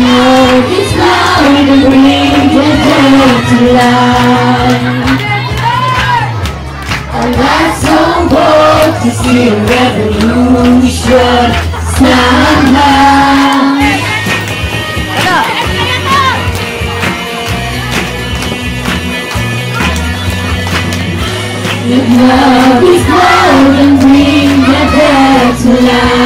know it's power to bring the dead to life. And that's so bold to see a revolution somehow. If love is bold and bring the dead to life.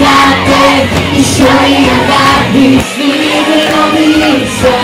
Not dead, He's showing that He's living on the inside,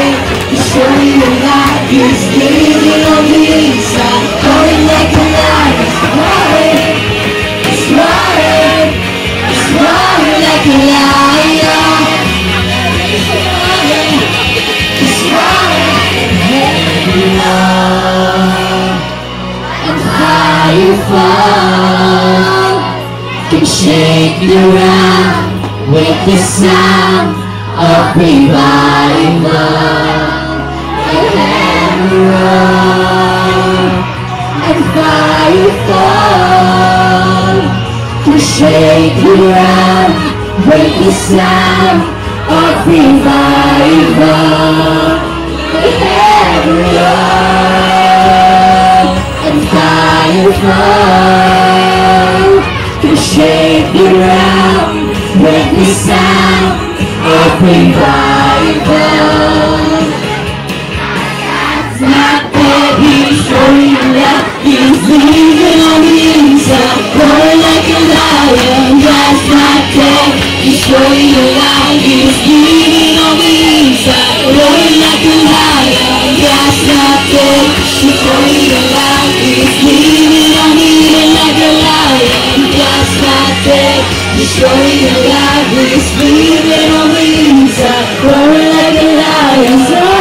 Showing you inside, running like a lion. And fire fall can shake the ground with the sound of revival. Shake ground with the sound of revival. Heaven roar and fire fall can shake ground with the sound of revival. Not that he's showing love, he's leaving like lion. That's not dead, he's showing you light, he's leaving on the inside, going like a lion. That's not dead, he's showing you light, he's leaving on like a showing you the inside, going like a lion.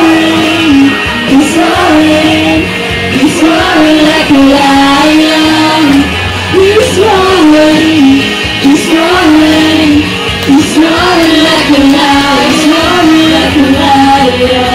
Yeah.